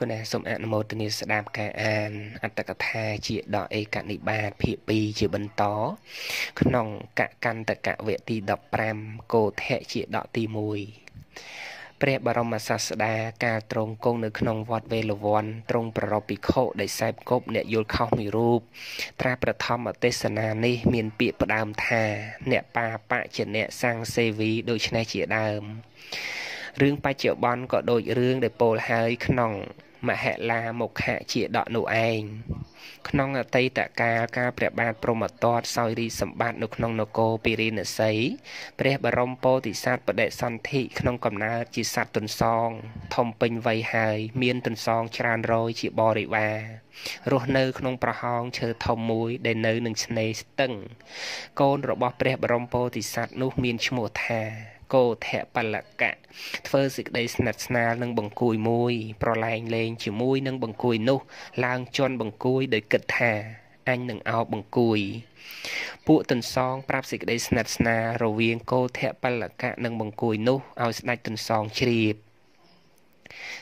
គណៈសូមអនុមោទនាស្ដាប់ការអានអត្តកថាជាដកឯកនិបាតភាគ2ជាបន្ត ក្នុងកកន្តកវៈទី15កោធៈជាដកទី1ព្រះបរមសាស្តាកាលទ្រង់គង់នៅក្នុងវត្តវេលវ័នទ្រង់ប្ររពភិក្ខុដែលសែបគប់អ្នកយល់ខុសមួយរូបត្រាប្រធមទេសនានេះមានពាក្យផ្ដើមថា អ្នកបាបៈជាអ្នកសាំងសេវីដូច្នេះជាដើម រឿងបច្ចុប្បន្នក៏ដូចរឿងដែលពោលហើយក្នុងមហិលាមុខៈជាដកនោះឯងក្នុងអតីតកាលការព្រះបាទព្រហ្មទត្តសោយរីសម្បត្តិនៅក្នុងនគរពិរិណសីព្រះបរមពោធិសត្វបដិសន្ធិក្នុងកំណើតជាសត្វទុនសង ធំពេញវ័យហើយមានទុនសងច្រើនរយជាបរិវាររស់នៅក្នុងប្រហោងឈើធំមួយដែលនៅនឹងឆ្នេរស្ទឹង កូនរបស់ព្រះបរមពោធិសត្វនោះមានឈ្មោះថា កោធៈបលកៈធ្វើសេចក្តីស្និទ្ធស្នាលនឹងបង្គួយមួយ ប្រឡែងលេងជាមួយនឹងបង្គួយនោះ ឡើងជន់បង្គួយដោយគិតថាអញនឹងអោបបង្គួយពួកទន្សងប្រាប់សេចក្តីស្និទ្ធស្នាលរវាងកោធៈបលកៈនិងបង្គួយនោះឲ្យស្ដេចទន្សងជ្រាប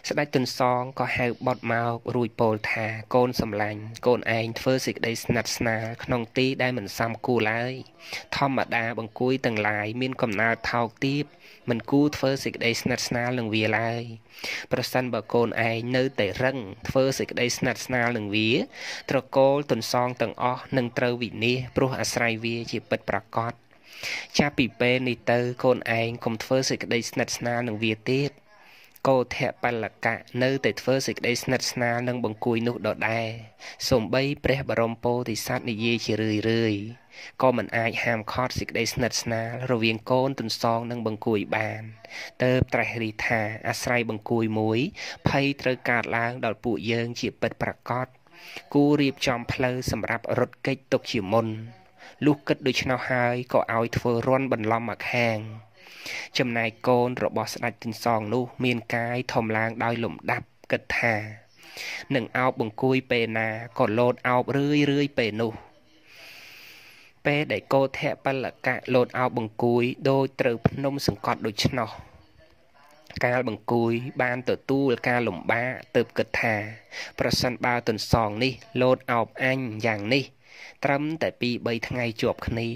ស្ដេចទុនសងក៏ហៅបត់មករួចពោលថាកូនសំឡាញ់កូនឯងធ្វើសេចក្តីស្និទ្ធស្នាលក្នុងទីដែលមិនសមគួរឡើយធម្មតាបង្គួយទាំងឡាយមានកំណើតថោកទាបមិនគួរធ្វើសេចក្តីស្និទ្ធស្នាលនឹងវាឡើយប្រសិនបើកូនឯងនៅតែរឹងធ្វើសេចក្តីស្និទ្ធស្នាលនឹងវា ត្រកូលទុនសងទាំងអស់នឹងត្រូវវិនិច្ឆ័យព្រោះអាស្រ័យវាជាពិតប្រាកដចាប់ពីពេលនេះទៅកូនឯងកុំធ្វើសេចក្តីស្និទ្ធស្នាលនឹងវាទៀត កោធៈបលកៈនៅតែធ្វើសេចក្តីស្និទ្ធស្នាលនឹងបង្គួយនោះដដែលសំបីព្រះបរមពោធិសត្វនិយាយជារឿយរឿយក៏មិនអាចហាមឃាត់សេចក្តីស្និទ្ធស្នាលរវាងកូនទុនសងនិងបង្គួយបានទៅត្រេះរិះថាអាស្រ័យបង្គួយមួយភ័យត្រូវកើតឡើងដល់ពួកយើងជាពិតប្រាកដគូរៀបចំផ្លូវសម្រាប់រត់គេចទុកជាមុនលុះគិតដូច្នោះហើយក៏ឲ្យធ្វើរន់បន្លំមកខាង ចំណែកកូនរបស់ស្ដេចទន្សងនោះ មានកាយធំឡើងដោយលំដាប់គិតថានឹងអោបបង្គួយពេលណាក៏លោតអោបរឿយរឿយពេលនោះពេលដែលកោធៈបលកៈលោតអោបបង្គួយដោយត្រូវភ្នំសង្កត់ដូច្នោះកាលបង្គួយបានទទួលការលំបាកទៅគិតថា ប្រសិនបើទន្សងនេះ លោតអោបអញយ៉ាងនេះ ត្រឹមតែ2 3ថ្ងៃជាប់គ្នា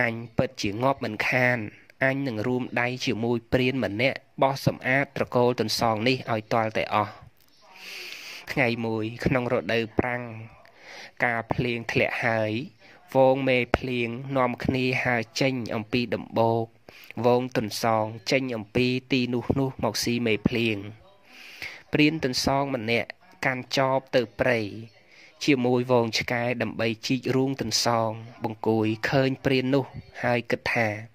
អញពិតជាងាប់មិនខាន អញនឹងរួមដៃជាមួយព្រានម្នាក់បោះសម្អាតត្រកូលទន្សងនេះឲ្យទាល់តែអស់ថ្ងៃមួយ ក្នុងរដូវប្រាំង ការភ្លៀងធ្លាក់ហើយវងមេភ្លៀងនាំគ្នាហើរចេញអំពីដំបូកវងទន្សងចេញអំពីទីនោះនោះមកស៊ីមេភ្លៀងព្រានទន្សងម្នាក់កាន់ចបទៅព្រៃជាមួយវងឆ្កែដើម្បីជីករូងទន្សង បង្គួយឃើញព្រាននោះហើយគិតថា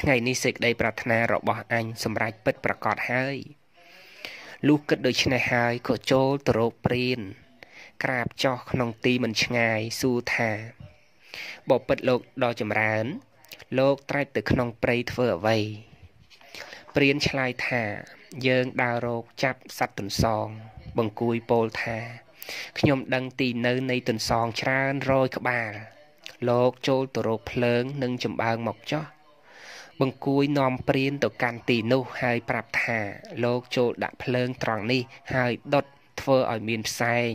ថ្ងៃនេះសេចក្តីប្រាថ្នារបស់អញសម្រេចពិតប្រាកដហើយលុះគិតដូច្នេះហើយក៏ចូលទៅរកព្រាន ក្រាបចោះក្នុងទីមិនឆ្ងាយសួរថាបបិទ្ធលោកដ៏ចម្រើន លោកត្រាច់ទៅក្នុងព្រៃធ្វើអ្វីព្រានឆ្លើយថា យើងដើររកចាប់សត្វទន្សងបង្គួយពោលថា ខ្ញុំដឹងទីនៅនៃទន្សងច្រើនរយក្បាល លោកចូលទៅរកភ្លើង និងចម្បើងមកចោះ បង្គួយនាំព្រានទៅកាន់ទីនោះហើយប្រាប់ថា លោកចូលដាក់ភ្លើងត្រង់នេះហើយដុតធ្វើឲ្យមានផ្សែង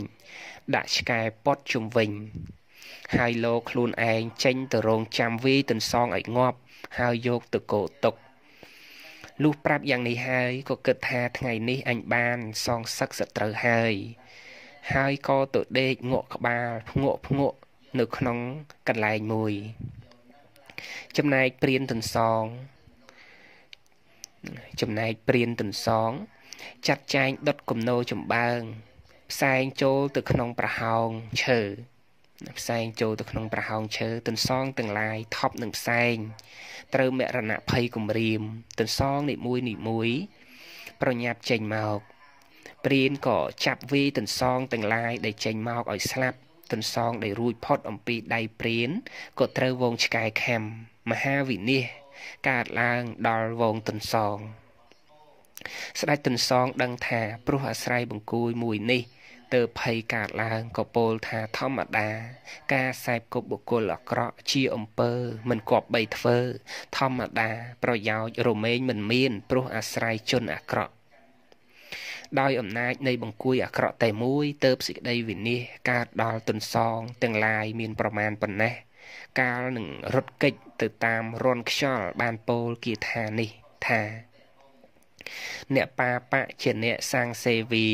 ដាក់ឆ្កែពត់ជុំវិញ ហើយលោកខ្លួនឯងចេញទៅរងចាំវីទន្សងឲ្យងាប់ ហើយយកទៅកោតុកលុះប្រាប់យ៉ាងនេះហើយក៏គិតថាថ្ងៃនេះអញបានសងសឹកសត្រូវហើយហើយក៏ទៅដេកងក់ក្បាលភ្ងក់ភ្ងក់នៅក្នុងកន្លែងមួយ ចំណែកព្រានទន្សងចំណែកព្រានទន្សង ចាត់ចែងដុតគំនោចំបើង ផ្សែងចូលទៅក្នុងប្រហោងឈើផ្សែងចូលទៅក្នុងប្រហោងឈើទន្សងទាំងឡាយថប់នឹងផ្សែងត្រូវមរណភ័យគំរាមទន្សងនីមួយនីមួយ ប្រញាប់ចេញមកព្រានក៏ចាប់វីទន្សងទាំងឡាយដែលចេញមកឲ្យស្លាប់ ទន្សងដែលរួចផុតអំពីដៃព្រានក៏ត្រូវវងឆ្កែខំមហាវិនិច្ឆ័យកើតឡើងដល់វងទន្សងស្ដេចទន្សងដឹងថាព្រោះអាស្រ័យបង្គួយមួយនេះទើបភ័យកើតឡើងក៏ពោលថាធម្មតា ការសែបគប់បុគ្គលអាក្រក់ជាអំពើ មិនគប្បីធ្វើ ធម្មតា ប្រយោជន៍រមែងមិនមានព្រោះអាស្រ័យជនអាក្រក់ ដោយអំណាចនៃបង្គួយអាក្រក់តែមួយទៅសេចក្តីវិនិច្ឆ័យកើតដល់ទុនសងទាំងឡាយមានប្រមាណប៉ុណ្ណេះកាលនឹងរត់គេចទៅតាមរនខ្យល់បានពោលគាថានេះថាអ្នកបាបៈជាអ្នកសាងសេវី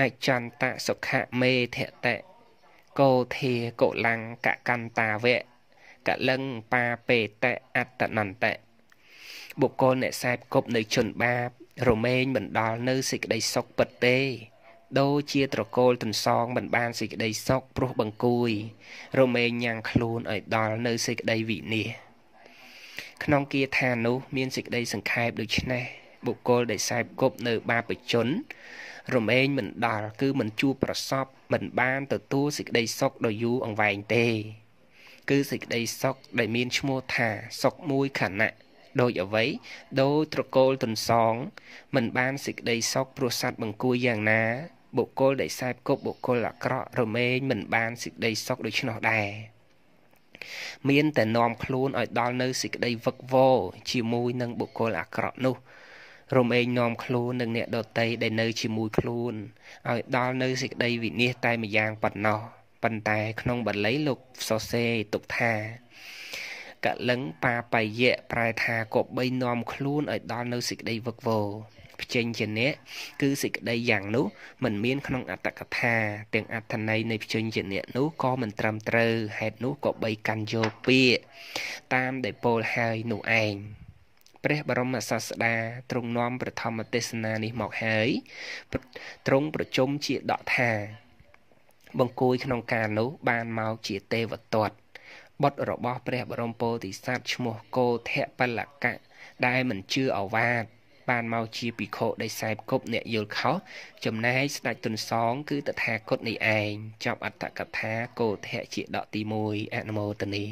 អចន្តសុខមេធតៈកោធាកុលੰកកន្តាវៈកលឹងបាបេតៈអត្តនន្តៈបុគ្គលអ្នកសែបគប់នៅជនបាប រមែងមិនដល់នៅសេចក្តីសុខពិតទេដូចជាត្រកូលទន្សងមិនបានសេចក្តីសុខព្រោះបង្គួយ រមែងញ៉ាំងខ្លួនឲ្យដល់នៅសេចក្តីវិនិច្ឆ័យក្នុងគាថានោះមានសេចក្តីសង្ខេបដូចនេះបុគ្គលដែលសែបគប់នៅបាបជន រមែងមិនដល់គឺមិនជួបប្រសពមិនបានទទួលសេចក្តីសុខដ៏យូរអង្វែងទេ គឺសេចក្តីសុខដែលមានឈ្មោះថាសុខមួយខណៈ ដោយអ្វីដោយត្រកូលទន្សង មិនបានសេចក្តីសុខព្រោះសត្វបង្គួយយ៉ាងណាបុគ្គលដែលខ្សែគប់បុគ្គលអាក្រក់រមែងមិនបានសេចក្តីសុខដូច្នោះដែរមានតែនាំខ្លួនឲ្យដល់នៅសេចក្តីវឹកវរជាមួយនឹងបុគ្គលអាក្រក់នោះរំឯងនាំខ្លួននឹងអ្នកដតីដែលនៅជាមួយខ្លួនឲ្យដល់នៅសេចក្តីវិនិច្ឆ័យតែម្យ៉ាងប៉ុណ្ណោះប៉ុន្តែក្នុងបាលីលោកសរសេរទុកថា កលឹងបាបាយៈប្រែថាគប្បីនាំខ្លួនឲ្យដល់នៅសេចក្តីវឹកវរផ្ចេញជាអ្នកគឺសេចក្តីយ៉ាងនោះមិនមានក្នុងអត្តកថាទាំងអត្ថន័យនៃផ្ចេញជាអ្នកនោះក៏មិនត្រឹមត្រូវហេតុនោះក៏បីកាន់យកពាក្យតាមដែលពោលហើយនោះឯងព្រះបរមសាស្តាទ្រង់នាំប្រធមទេសនានេះមកហើយទ្រង់ប្រជុំជាដកថា បង្គួយក្នុងការនោះបានមកជាទេវទត្ត បុត្ររបស់ព្រះបរមពោធិសត្វឈ្មោះគោធៈបលកៈដែលមិនជឿអវាទបានមកជាភិក្ខុដែលសែបគប់អ្នកយល់ខុសចំណែកស្ដេចទុនសង គឺតថាគតនេះឯងចប់អត្តកថាគោធៈជាដកទី1អនុមោទនី